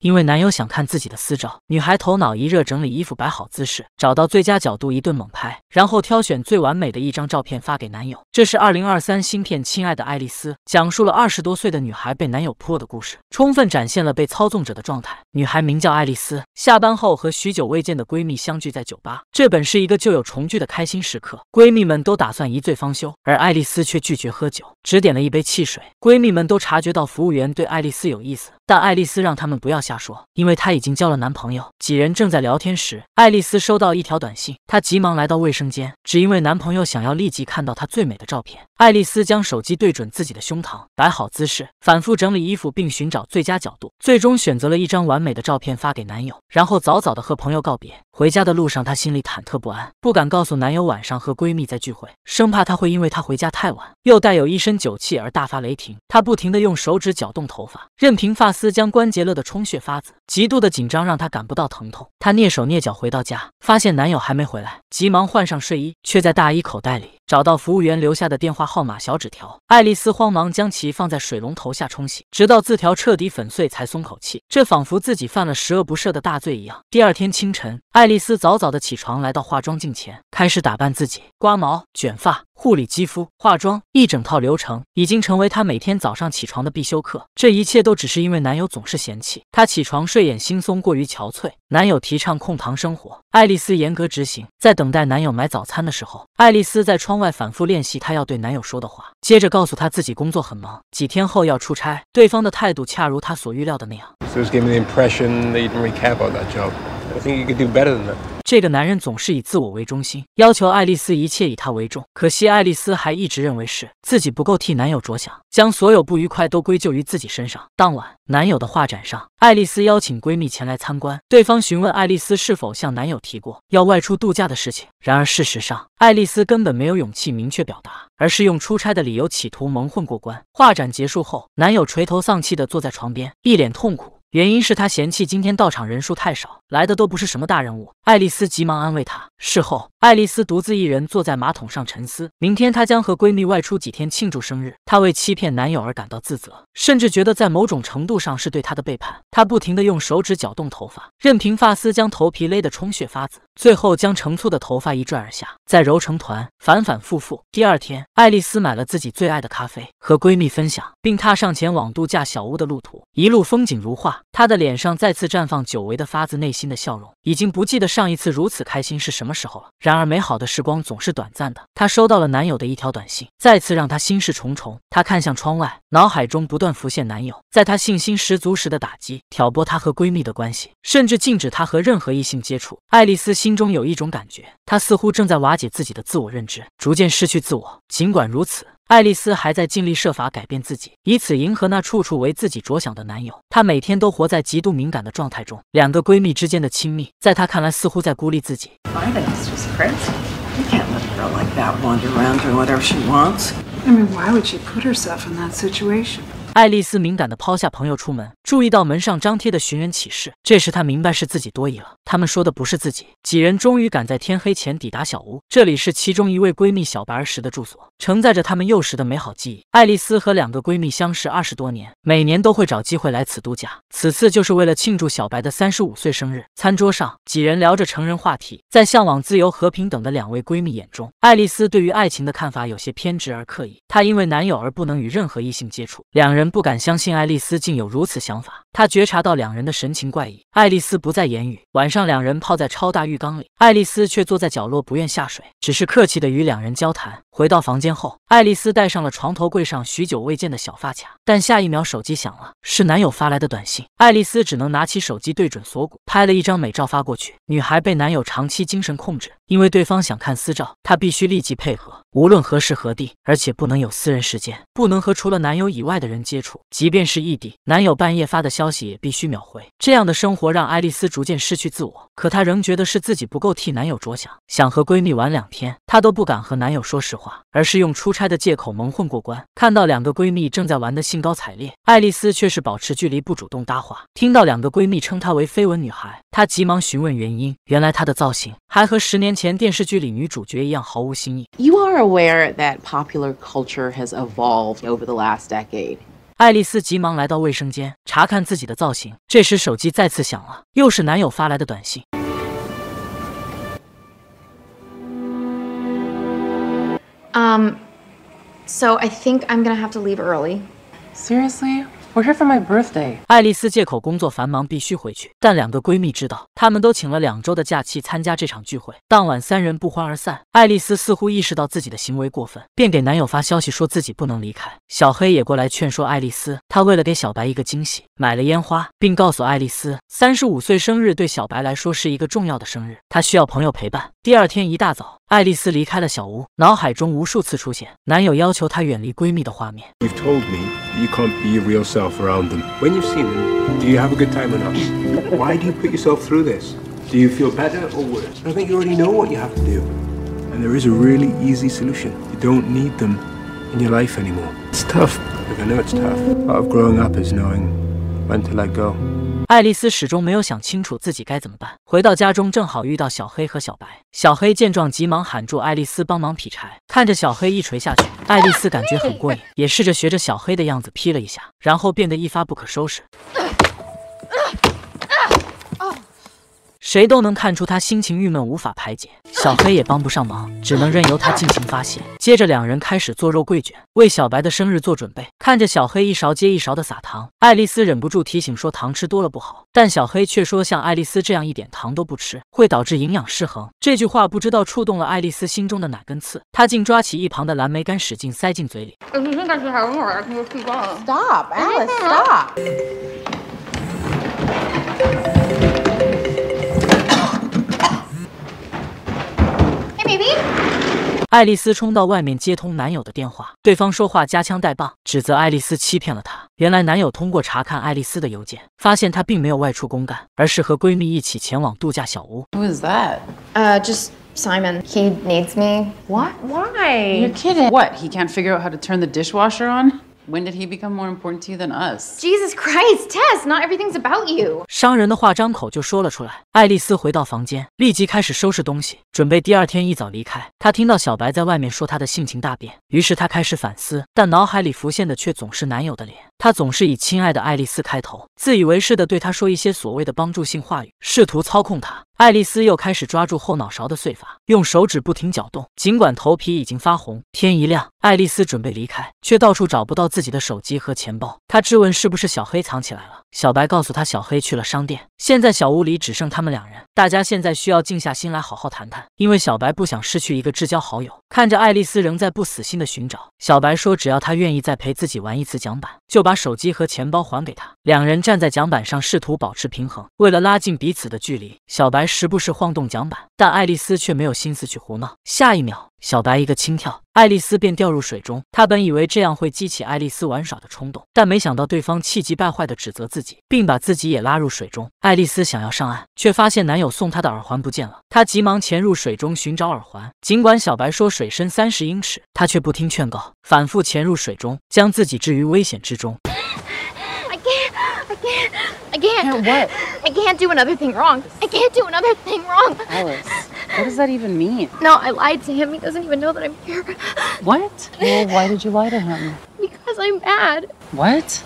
因为男友想看自己的私照。女孩头脑一热，整理衣服，摆好姿势，找到最佳角度，一顿猛拍，然后挑选最完美的一张照片发给男友。这是二零二三新片《亲爱的爱丽丝》，讲述了二十多岁的女孩被男友泼的故事，充分展现了被操纵者的状态。女孩名叫爱丽丝，下班后和许久未见的闺蜜相聚在酒吧。这本是一个旧友重聚的开心时刻，闺蜜们都打算一醉方休，而爱丽丝却拒绝喝酒，只点了一杯汽水。闺蜜们都察觉到服务员对爱丽丝有意思，但爱丽丝让他们不要瞎说，因为她已经交了男朋友。几人正在聊天时，爱丽丝收到一条短信，她急忙来到卫生间，只因为男朋友想要立即看到她最美的照片。爱丽丝将手机对准自己的胸膛，摆好姿势，反复整理衣服，并寻找最佳角度，最终选择了一张完美的照片发给男友，然后早早的和朋友告别。回家的路上，她心里忐忑不安，不敢告诉男友晚上和闺蜜在聚会，生怕他会因为她回家太晚，又带有一身酒气而大发雷霆。她不停的用手指搅动头发，任凭发丝将关节勒得充血发紫。极度的紧张让她感不到疼痛。她蹑手蹑脚回到家，发现男友还没回来，急忙换上睡衣，却在大衣口袋里找到服务员留下的电话号码小纸条。爱丽丝慌忙将其放在水龙头下冲洗，直到字条彻底粉碎才松口气。这仿佛自己犯了十恶不赦的大罪一样。第二天清晨，爱丽丝早早的起床，来到化妆镜前，开始打扮自己，刮毛、卷发、护理肌肤、化妆，一整套流程已经成为她每天早上起床的必修课。这一切都只是因为男友总是嫌弃她起床睡眼惺忪，过于憔悴。男友提倡控糖生活，爱丽丝严格执行。在等待男友买早餐的时候，爱丽丝在窗外反复练习她要对男友说的话，接着告诉他自己工作很忙，几天后要出差。对方的态度恰如她所预料的那样。You didn't really care about that job. I think you could do better than that. 这个男人总是以自我为中心，要求爱丽丝一切以他为重。可惜爱丽丝还一直认为是自己不够替男友着想，将所有不愉快都归咎于自己身上。当晚，男友的画展上，爱丽丝邀请闺蜜前来参观，对方询问爱丽丝是否向男友提过要外出度假的事情。然而事实上，爱丽丝根本没有勇气明确表达，而是用出差的理由企图蒙混过关。画展结束后，男友垂头丧气地坐在床边，一脸痛苦。原因是他嫌弃今天到场人数太少，来的都不是什么大人物。爱丽丝急忙安慰他。事后，爱丽丝独自一人坐在马桶上沉思。明天她将和闺蜜外出几天庆祝生日。她为欺骗男友而感到自责，甚至觉得在某种程度上是对他的背叛。她不停地用手指搅动头发，任凭发丝将头皮勒得充血发紫，最后将成簇的头发一拽而下，再揉成团，反反复复。第二天，爱丽丝买了自己最爱的咖啡，和闺蜜分享，并踏上前往度假小屋的路途。一路风景如画。她的脸上再次绽放久违的发自内心心的笑容，已经不记得上一次如此开心是什么时候了。然而，美好的时光总是短暂的。她收到了男友的一条短信，再次让她心事重重。她看向窗外，脑海中不断浮现男友在她信心十足时的打击，挑拨她和闺蜜的关系，甚至禁止她和任何异性接触。爱丽丝心中有一种感觉，她似乎正在瓦解自己的自我认知，逐渐失去自我。尽管如此，爱丽丝还在尽力设法改变自己，以此迎合那处处为自己着想的男友。她每天都活在极度敏感的状态中，两个闺蜜之间的亲密，在她看来似乎在孤立自己。I think it's just crazy. You can't let a girl like that wander around doing whatever she wants. I mean, why would she put herself in that situation? 爱丽丝敏感地抛下朋友出门，注意到门上张贴的寻人启事。这时她明白是自己多疑了，他们说的不是自己。几人终于赶在天黑前抵达小屋，这里是其中一位闺蜜小白儿时的住所，承载着她们幼时的美好记忆。爱丽丝和两个闺蜜相识二十多年，每年都会找机会来此度假，此次就是为了庆祝小白的三十五岁生日。餐桌上，几人聊着成人话题，在向往自由和平等的两位闺蜜眼中，爱丽丝对于爱情的看法有些偏执而刻意。她因为男友而不能与任何异性接触，两人不敢相信爱丽丝竟有如此想法。她觉察到两人的神情怪异，爱丽丝不再言语。晚上，两人泡在超大浴缸里，爱丽丝却坐在角落不愿下水，只是客气的与两人交谈。回到房间后，爱丽丝戴上了床头柜上许久未见的小发卡，但下一秒手机响了，是男友发来的短信。爱丽丝只能拿起手机对准锁骨，拍了一张美照发过去。女孩被男友长期精神控制，因为对方想看私照，她必须立即配合，无论何时何地，而且不能有私人时间，不能和除了男友以外的人接触，即便是异地，男友半夜发的消息也必须秒回。这样的生活让爱丽丝逐渐失去自我，可她仍觉得是自己不够替男友着想，想和闺蜜玩两天，她都不敢和男友说实话，而是用出差的借口蒙混过关。看到两个闺蜜正在玩得兴高采烈，爱丽丝却是保持距离，不主动搭话。听到两个闺蜜称她为绯闻女孩，她急忙询问原因，原来她的造型还和十年前电视剧里女主角一样毫无新意。You are aware that popular culture has evolved over the last decade. 爱丽丝急忙来到卫生间查看自己的造型，这时手机再次响了，又是男友发来的短信。Um, so I think I'm gonna have to leave early. Seriously? We're here for my birthday. 爱丽丝借口工作繁忙必须回去，但两个闺蜜知道，她们都请了两周的假期参加这场聚会。当晚三人不欢而散。爱丽丝似乎意识到自己的行为过分，便给男友发消息说自己不能离开。小黑也过来劝说爱丽丝，他为了给小白一个惊喜，买了烟花，并告诉爱丽丝，三十五岁生日对小白来说是一个重要的生日，她需要朋友陪伴。第二天一大早，爱丽丝离开了小屋，脑海中无数次出现男友要求她远离闺蜜的画面。 You've told me that you can't be your real self around them. When you've seen them, do you have a good time or not? Why do you put yourself through this? Do you feel better or worse? I think you already know what you have to do. And there is a really easy solution. You don't need them in your life anymore. It's tough. Look, I know it's tough. Part of growing up is knowing when to let go. 爱丽丝始终没有想清楚自己该怎么办。回到家中，正好遇到小黑和小白。小黑见状，急忙喊住爱丽丝帮忙劈柴。看着小黑一锤下去，爱丽丝感觉很过瘾，也试着学着小黑的样子劈了一下，然后变得一发不可收拾。谁都能看出他心情郁闷，无法排解。小黑也帮不上忙，只能任由他尽情发泄。接着，两人开始做肉桂卷，为小白的生日做准备。看着小黑一勺接一勺的撒糖，爱丽丝忍不住提醒说糖吃多了不好，但小黑却说像爱丽丝这样一点糖都不吃，会导致营养失衡。这句话不知道触动了爱丽丝心中的哪根刺，她竟抓起一旁的蓝莓干使劲塞进嘴里。Stop, Alice, stop. Baby. 爱丽丝冲到外面接通男友的电话，对方说话夹枪带棒，指责爱丽丝欺骗了她。原来男友通过查看爱丽丝的邮件，发现她并没有外出公干，而是和闺蜜一起前往度假小屋。Who is that? Uh, just Simon. He needs me. What? Why? You're kidding. What? He can't figure out how to turn the dishwasher on? When did he become more important to you than us? Jesus Christ, Tess, not everything's about you. 商人的话张口就说了出来。爱丽丝回到房间，立即开始收拾东西，准备第二天一早离开。她听到小白在外面说她的性情大变，于是她开始反思，但脑海里浮现的却总是男友的脸。他总是以“亲爱的爱丽丝”开头，自以为是的对她说一些所谓的帮助性话语，试图操控她。爱丽丝又开始抓住后脑勺的碎发，用手指不停搅动，尽管头皮已经发红。天一亮，爱丽丝准备离开，却到处找不到自己的手机和钱包。她质问是不是小黑藏起来了。小白告诉她，小黑去了商店，现在小屋里只剩他们两人。大家现在需要静下心来好好谈谈，因为小白不想失去一个至交好友。看着爱丽丝仍在不死心的寻找，小白说只要她愿意再陪自己玩一次桨板，就把手机和钱包还给他。两人站在桨板上，试图保持平衡。为了拉近彼此的距离，小白时不时晃动桨板，但爱丽丝却没有心思去胡闹。下一秒，小白一个轻跳，爱丽丝便掉入水中。她本以为这样会激起爱丽丝玩耍的冲动，但没想到对方气急败坏地指责自己，并把自己也拉入水中。爱丽丝想要上岸，却发现男友送她的耳环不见了。她急忙潜入水中寻找耳环，尽管小白说水深三十英尺，她却不听劝告，反复潜入水中，将自己置于危险之中。I can't. I can't. Can't. What? I can't do another thing wrong. I can't do another thing wrong. Alice, what does that even mean? No, I lied to him. He doesn't even know that I'm here. What? Well, why did you lie to him? Because I'm bad. What?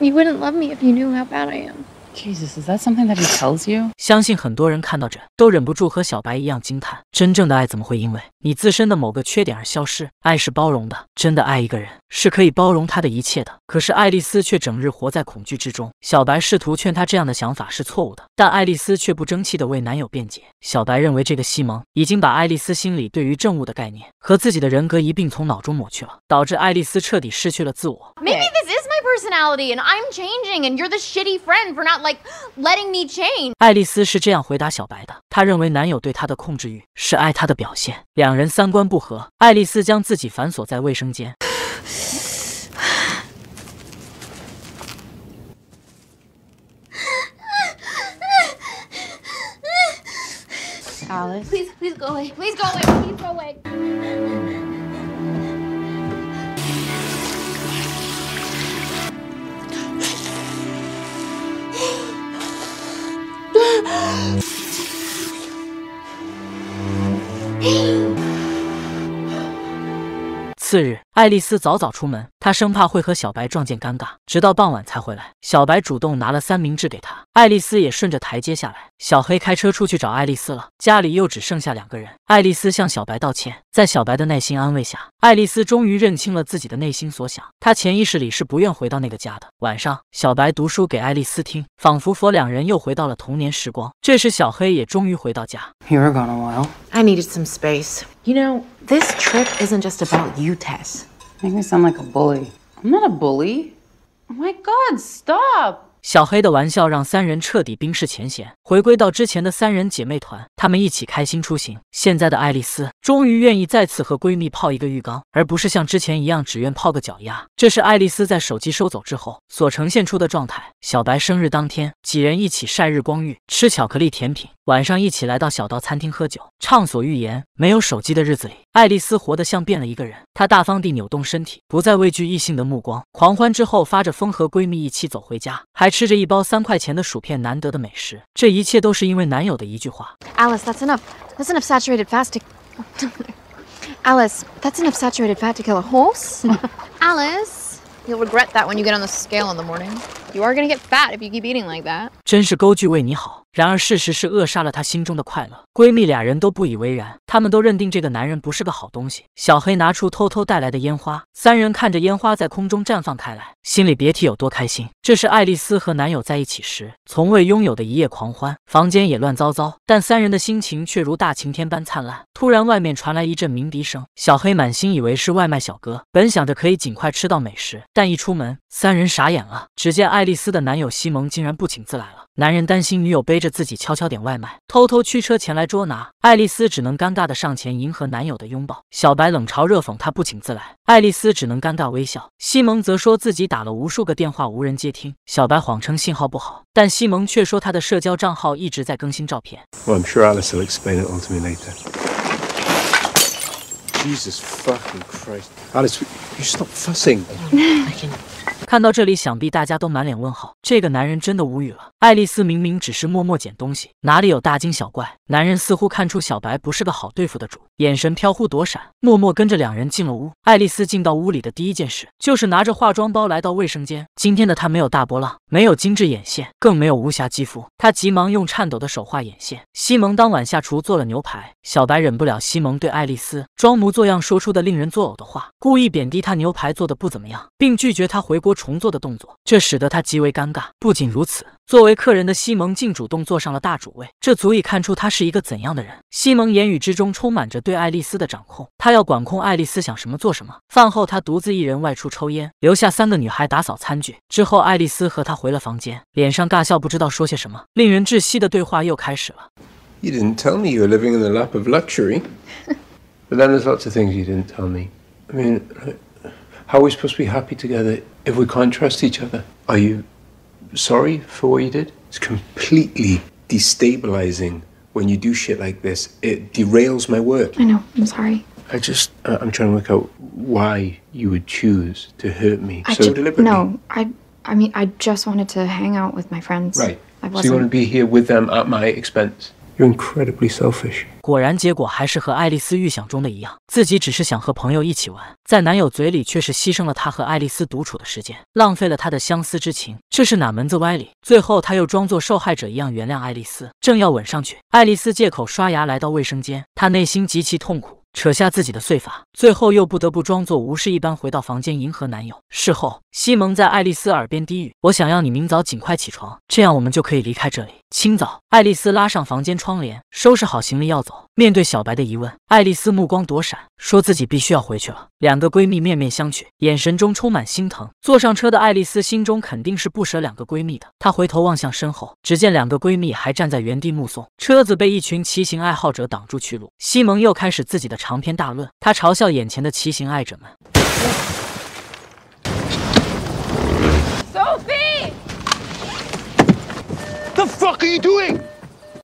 You wouldn't love me if you knew how bad I am. Jesus, is that something that he tells you? 相信很多人看到这都忍不住和小白一样惊叹：真正的爱怎么会因为你自身的某个缺点而消失？爱是包容的，真的爱一个人是可以包容他的一切的。可是爱丽丝却整日活在恐惧之中。小白试图劝她这样的想法是错误的，但爱丽丝却不争气地为男友辩解。小白认为这个西蒙已经把爱丽丝心里对于正物的概念和自己的人格一并从脑中抹去了，导致爱丽丝彻底失去了自我。personality and I'm changing and you're the shitty friend for not like letting me change. 爱丽丝是这样回答小白的：她认为男友对她的控制欲是爱她的表现。两人三观不合，爱丽丝将自己反锁在卫生间。 Alice. Please, please go away. Please go away. Please go away. Hey! 次日，爱丽丝早早出门，她生怕会和小白撞见尴尬，直到傍晚才回来。小白主动拿了三明治给她，爱丽丝也顺着台阶下来。小黑开车出去找爱丽丝了，家里又只剩下两个人。爱丽丝向小白道歉，在小白的耐心安慰下，爱丽丝终于认清了自己的内心所想。她潜意识里是不愿回到那个家的。晚上，小白读书给爱丽丝听，仿佛佛两人又回到了童年时光。这时，小黑也终于回到家。You were gone a while. I needed some space. You know, this trip isn't just about you, Tess. Make me sound like a bully. I'm not a bully. Oh my god, stop! 小黑的玩笑让三人彻底冰释前嫌，回归到之前的三人姐妹团，她们一起开心出行。现在的爱丽丝终于愿意再次和闺蜜泡一个浴缸，而不是像之前一样只愿泡个脚丫。这是爱丽丝在手机收走之后所呈现出的状态。小白生日当天，几人一起晒日光浴，吃巧克力甜品，晚上一起来到小道餐厅喝酒，畅所欲言。没有手机的日子里，爱丽丝活得像变了一个人。她大方地扭动身体，不再畏惧异性的目光。狂欢之后，发着疯和闺蜜一起走回家，还吃着一包三块钱的薯片，难得的美食。这一切都是因为男友的一句话。Alice, that's enough. That's enough saturated fat to. Alice, that's enough saturated fat to kill a horse. Alice, you'll regret that when you get on the scale in the morning. You are gonna get fat if you keep eating like that. 真是勾句为你好。然而事实是扼杀了她心中的快乐。闺蜜俩人都不以为然，她们都认定这个男人不是个好东西。小黑拿出偷偷带来的烟花，三人看着烟花在空中绽放开来，心里别提有多开心。这是爱丽丝和男友在一起时从未拥有的一夜狂欢，房间也乱糟糟，但三人的心情却如大晴天般灿烂。突然，外面传来一阵鸣笛声，小黑满心以为是外卖小哥，本想着可以尽快吃到美食，但一出门，三人傻眼了。只见爱丽丝的男友西蒙竟然不请自来了。男人担心女友背着自己悄悄点外卖，偷偷驱车前来捉拿。爱丽丝只能尴尬的上前迎合男友的拥抱。小白冷嘲热讽她不请自来，爱丽丝只能尴尬微笑。西蒙则说自己打了无数个电话无人接听。小白谎称信号不好，但西蒙却说他的社交账号一直在更新照片。Well, I'm sure Alice will explain it all to me later. Jesus fucking Christ. Alice, you stop fussing. 看到这里，想必大家都满脸问号。这个男人真的无语了。爱丽丝明明只是默默捡东西，哪里有大惊小怪？男人似乎看出小白不是个好对付的主，眼神飘忽躲闪，默默跟着两人进了屋。爱丽丝进到屋里的第一件事就是拿着化妆包来到卫生间。今天的她没有大波浪，没有精致眼线，更没有无瑕肌肤。她急忙用颤抖的手画眼线。西蒙当晚下厨做了牛排，小白忍不了西蒙对爱丽丝装模作样说出的令人作呕的话，故意贬低她牛排做的不怎么样，并拒绝她回国重做的动作，这使得他极为尴尬。不仅如此，作为客人的西蒙竟主动坐上了大主位，这足以看出他是一个怎样的人。西蒙言语之中充满着对爱丽丝的掌控，他要管控爱丽丝想什么做什么。饭后，他独自一人外出抽烟，留下三个女孩打扫餐具。之后，爱丽丝和他回了房间，脸上尬笑，不知道说些什么。令人窒息的对话又开始了。You didn't tell me you were living in the lap of luxury. but then there's lots of things you didn't tell me. I mean, how are we supposed to be happy together if we can't trust each other? Are you sorry for what you did? It's completely destabilizing when you do shit like this. It derails my work. I know. I'm sorry. I just, uh, I'm trying to work out why you would choose to hurt me I so ju- deliberately. No, I. I mean, I just wanted to hang out with my friends. Right. I So you want to be here with them at my expense? You're incredibly selfish. 果然，结果还是和爱丽丝预想中的一样，自己只是想和朋友一起玩，在男友嘴里却是牺牲了她和爱丽丝独处的时间，浪费了他的相思之情，这是哪门子歪理？最后，他又装作受害者一样原谅爱丽丝，正要吻上去，爱丽丝借口刷牙来到卫生间，她内心极其痛苦。扯下自己的碎发，最后又不得不装作无事一般回到房间迎合男友。事后，西蒙在爱丽丝耳边低语：“我想要你明早尽快起床，这样我们就可以离开这里。”清早，爱丽丝拉上房间窗帘，收拾好行李要走。面对小白的疑问，爱丽丝目光躲闪，说自己必须要回去了。两个闺蜜面面相觑，眼神中充满心疼。坐上车的爱丽丝心中肯定是不舍两个闺蜜的，她回头望向身后，只见两个闺蜜还站在原地目送。车子被一群骑行爱好者挡住去路，西蒙又开始自己的长篇大论，他嘲笑眼前的骑行爱者们。Sophie! The fuck are you doing?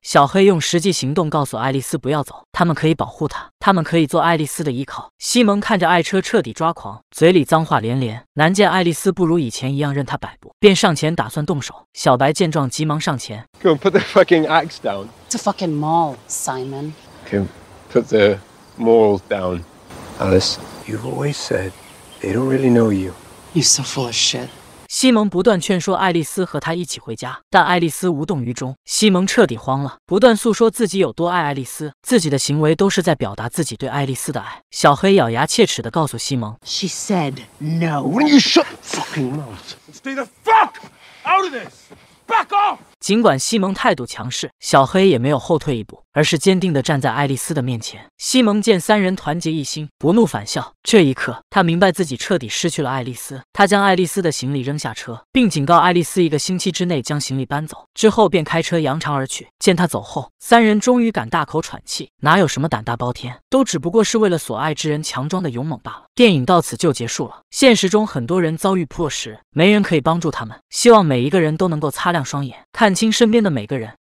小黑用实际行动告诉爱丽丝不要走，他们可以保护她，他们可以做爱丽丝的依靠。西蒙看着爱车彻底抓狂，嘴里脏话连连。难见爱丽丝不如以前一样任他摆布，便上前打算动手。小白见状急忙上前，Go put the fucking axe down. It's a fucking mall, Simon. Okay, put the morals down. Alice, You've always said they don't really know you. You're so full of shit. 西蒙不断劝说爱丽丝和他一起回家，但爱丽丝无动于衷。西蒙彻底慌了，不断诉说自己有多爱爱丽丝，自己的行为都是在表达自己对爱丽丝的爱。小黑咬牙切齿地告诉西蒙 She said no. Don't you shut fucking mouth stay the fuck out of this? Back off! 尽管西蒙态度强势，小黑也没有后退一步，而是坚定地站在爱丽丝的面前。西蒙见三人团结一心，不怒反笑。这一刻，他明白自己彻底失去了爱丽丝。他将爱丽丝的行李扔下车，并警告爱丽丝一个星期之内将行李搬走，之后便开车扬长而去。见他走后，三人终于敢大口喘气。哪有什么胆大包天，都只不过是为了所爱之人强装的勇猛罢了。电影到此就结束了。现实中，很多人遭遇迫时，没人可以帮助他们。希望每一个人都能够擦亮双眼，看看清身边的每个人，